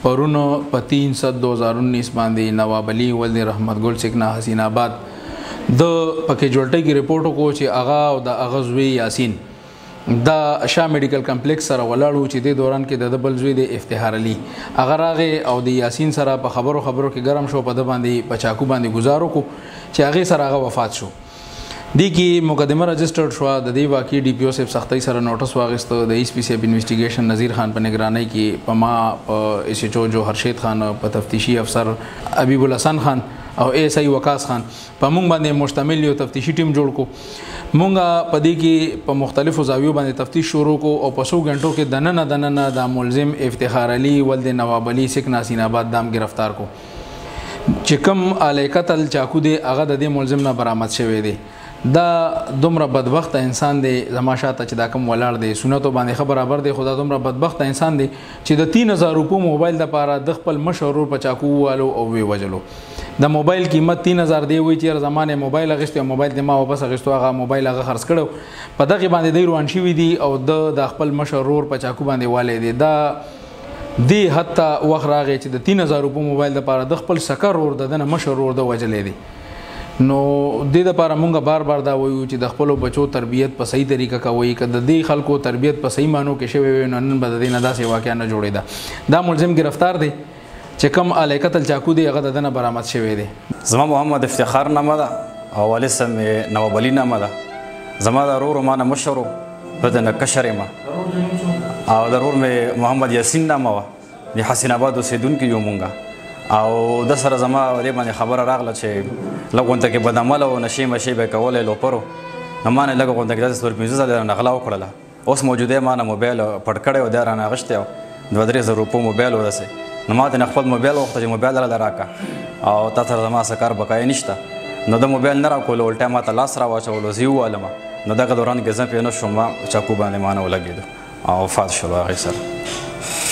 پرون په 3 صد 2019 باندې نواب علي ولد رحمت ګل سکنا حسین آباد د پکې جوړټي کې رپورټ وکړو چې اغا او د اغزوی یاسین د شاه میډیکل کمپلیکس سره ولاړو چې د دوران کې د دبل زوی د افتخار علي اغه راغه او د یاسین سره په خبرو خبرو کې ګرم شو په د باندې پچاکو باندې گزارو کو چې هغه سره هغه وفات شو دی کې مقدمه رجسټر شو د دې واقعي ډي پی او سیف سختۍ سره نوټس واغستو د ایس پی سیف انویسټیګیشن نذیر خان په نگرانۍ کې په ما په ایس ایچ او جو هرشید خان په تفتیشي افسر حبیب الحسن خان او ایس ای وکاس خان په مونږ باندې مشتمل یو تفتیشي ټیم جوړ کو مونږه په دې کې په مختلفو زاویو باندې تفتیش شروع کو او په سو غنټو کې دننه دننه د ملزم افتخار علي ولد نواب علي سکنا سین آباد دام گرفتار کو چې کوم الیکتل چاکو دی هغه د دې ملزم نه برآمد شوی دی دا دومره بدبخت انسان دی زما شاته چې دا کوم ولاړ دی سنتو باندې خبر برابر دی خدا دومره بدبخت انسان دی چې د 3000 روپو موبایل د پاره د خپل مشهور په چاکو والو او وی وجلو د موبایل قیمت 3000 دی وی چې زمانه موبایل غشته او موبایل د ما واپس غشته هغه موبایل هغه خرڅ کړو په دغه باندې دی روان شي وی دی او د خپل مشهور په چاکو باندې والي دی دا دی حتی وخت راغی چې د 3000 روپو موبایل د پاره د خپل سکر ور د دنه مشر ور د وجلې دی نو د دې لپاره مونږ بار بار دا وایو چې د خپل بچو تربیت په صحیح طریقه کوي که د دې خلکو تربیت په صحیح مانو کې شوی وي نو نن به د دې نه داسې واقعا نه جوړېده دا ملزم گرفتار دی چې کم الیکتل چاکو دی هغه د دنه برآمد شوی دی زما محمد افتخار نامه ده او والد سم نواب علي نامه ده زما د رورو مانه مشرو پته نه کشر ما او ضرور مې محمد یاسین نامه و د حسین آباد اوسېدونکي یو مونږه او د سره زما دې باندې خبره راغله چې لګونته کې بدعمل او نشې مشې به کولې لوپرو نو ما نه لږ غونډه کې داسې څلور پنځه ځله رانه غلا وکړله اوس موجوده ما نه موبایل پټ کړی او دا رانه غشتی دوه درې زره روپو موبایل ورسې نو ما ته خپل موبایل وخت چې موبایل را لراکا او تا سره ما سره کار بقای نشته نو د موبایل نه راکول الټا ما ته لاس را واچول زیو علما نو دغه دوران کې زه په نو شوم چاکو باندې مانو لګیدو او وفات شو هغه سره